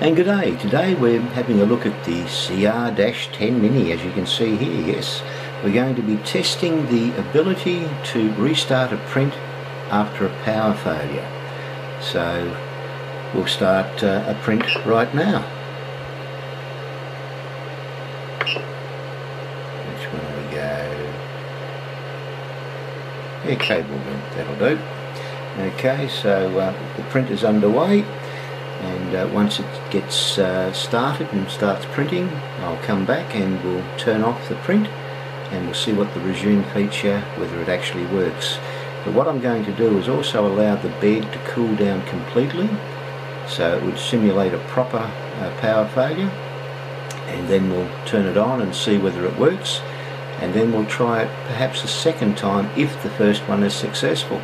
And good day. Today we're having a look at the CR-10 Mini as you can see here. Yes, we're going to be testing the ability to restart a print after a power failure. So we'll start uh, a print right now. Which one we go? Yeah, cable that'll do. Okay, so uh, the print is underway and uh, once it gets uh, started and starts printing I'll come back and we'll turn off the print and we'll see what the resume feature whether it actually works. But what I'm going to do is also allow the bed to cool down completely so it would simulate a proper uh, power failure. And then we'll turn it on and see whether it works. And then we'll try it perhaps a second time if the first one is successful.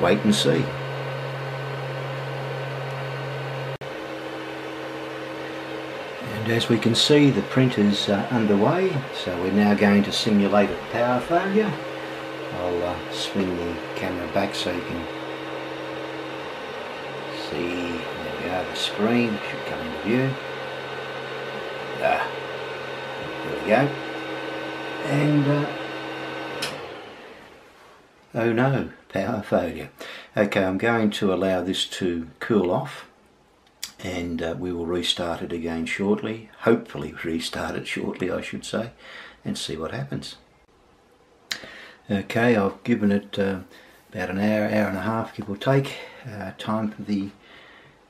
Wait and see And as we can see the print is uh, underway so we're now going to simulate a power failure. I'll uh, swing the camera back so you can see, there we are, the screen should come into view. Ah, there we go. And uh, oh no, power failure. Okay, I'm going to allow this to cool off and uh, we will restart it again shortly hopefully restart it shortly I should say and see what happens. Okay I've given it uh, about an hour hour and a half give or take uh, time for the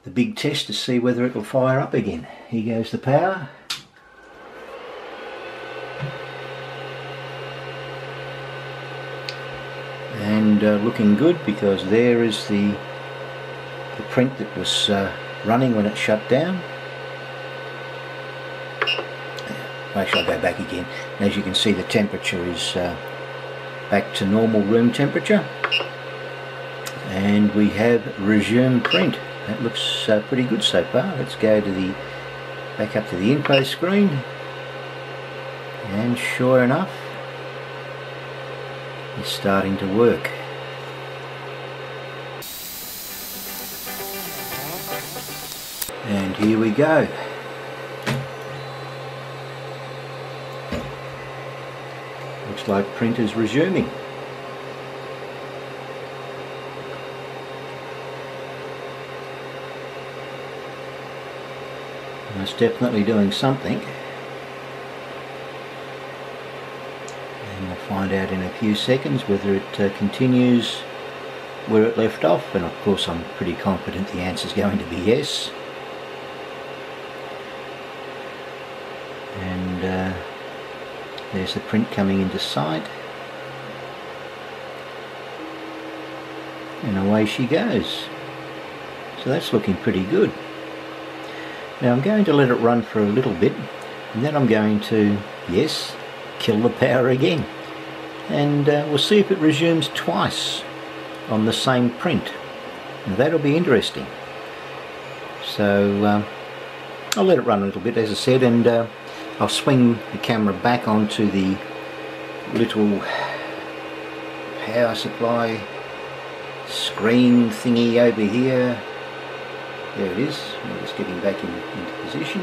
the big test to see whether it will fire up again. Here goes the power. And uh, looking good because there is the the print that was uh, running when it's shut down. Actually, I'll go back again. As you can see, the temperature is uh, back to normal room temperature. And we have resume print. That looks uh, pretty good so far. Let's go to the back up to the info screen. And sure enough, it's starting to work. And here we go. Looks like printer's resuming. And it's definitely doing something. And we'll find out in a few seconds whether it uh, continues where it left off and of course I'm pretty confident the answer is going to be yes. And uh, there's the print coming into sight. And away she goes. So that's looking pretty good. Now I'm going to let it run for a little bit and then I'm going to yes kill the power again. And uh, we'll see if it resumes twice on the same print. Now that'll be interesting. So uh, I'll let it run a little bit as I said and uh, I'll swing the camera back onto the little power supply screen thingy over here. There it is. I'm just getting back in, into position.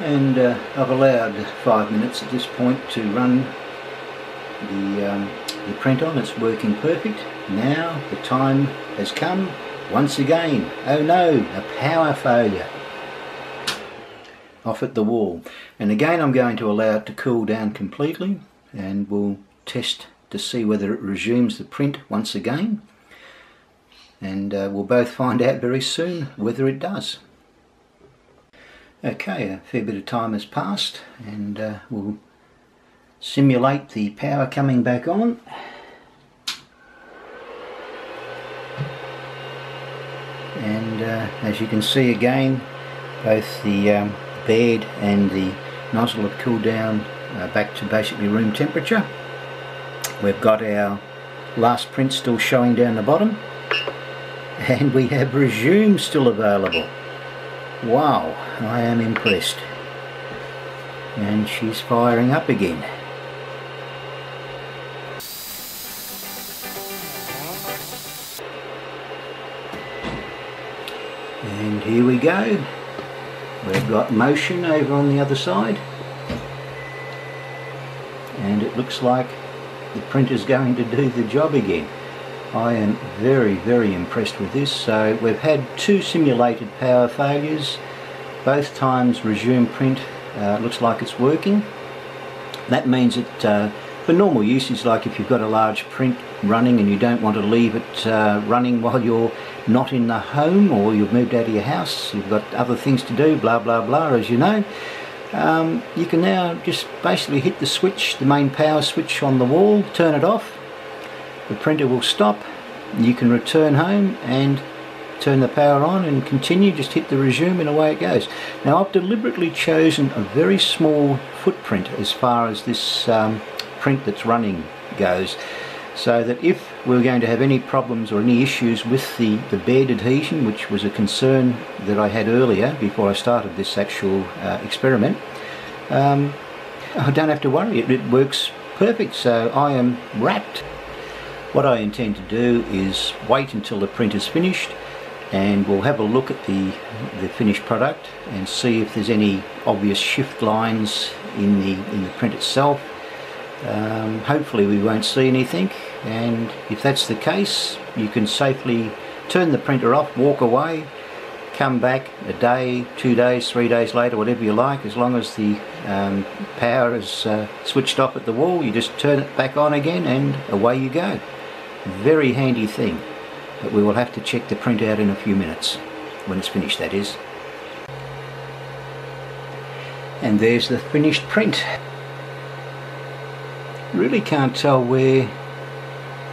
And uh, I've allowed five minutes at this point to run the, um, the print on it's working perfect now the time has come once again. Oh no, a power failure. Off at the wall. And again I'm going to allow it to cool down completely and we'll test to see whether it resumes the print once again. And uh, we'll both find out very soon whether it does. Okay, a fair bit of time has passed and uh, we'll simulate the power coming back on. and uh, as you can see again both the um, bed and the nozzle have cooled down uh, back to basically room temperature. We've got our last print still showing down the bottom. And we have resume still available. Wow I am impressed. And she's firing up again and here we go. We've got motion over on the other side. And it looks like the printer's going to do the job again. I am very very impressed with this. So we've had two simulated power failures. Both times resume print uh, looks like it's working. That means that uh, for normal usage like if you've got a large print running and you don't want to leave it uh, running while you're not in the home or you've moved out of your house you've got other things to do blah blah blah as you know um, you can now just basically hit the switch the main power switch on the wall turn it off. The printer will stop. You can return home and turn the power on and continue. Just hit the resume and away it goes. Now I've deliberately chosen a very small footprint as far as this um, print that's running goes so that if we are going to have any problems or any issues with the, the bed adhesion which was a concern that I had earlier before I started this actual uh, experiment um, I don't have to worry. It, it works perfect. So I am wrapped. What I intend to do is wait until the print is finished and we'll have a look at the, the finished product and see if there's any obvious shift lines in the, in the print itself um, hopefully we won't see anything and if that's the case you can safely turn the printer off, walk away, come back a day, two days, three days later, whatever you like, as long as the um, power is uh, switched off at the wall, you just turn it back on again and away you go. Very handy thing, but we will have to check the print out in a few minutes, when it's finished that is. And there's the finished print really can't tell where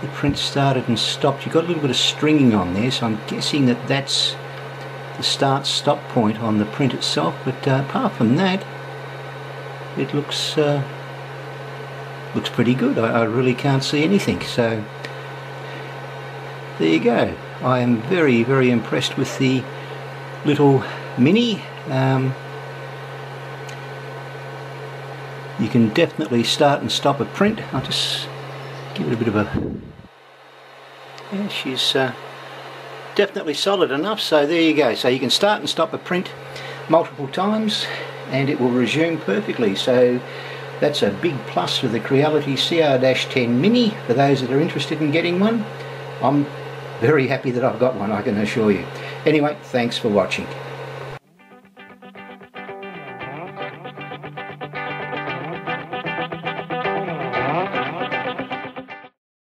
the print started and stopped. You've got a little bit of stringing on there, so I'm guessing that that's the start stop point on the print itself. But uh, apart from that, it looks uh, looks pretty good. I, I, really can't see anything. So there you go. I am very very impressed with the little mini. Um, you can definitely start and stop a print. I'll just give it a bit of a yeah she's uh, definitely solid enough. So there you go. So you can start and stop a print multiple times and it will resume perfectly. So that's a big plus for the Creality CR-10 Mini for those that are interested in getting one. I'm very happy that I've got one I can assure you. Anyway thanks for watching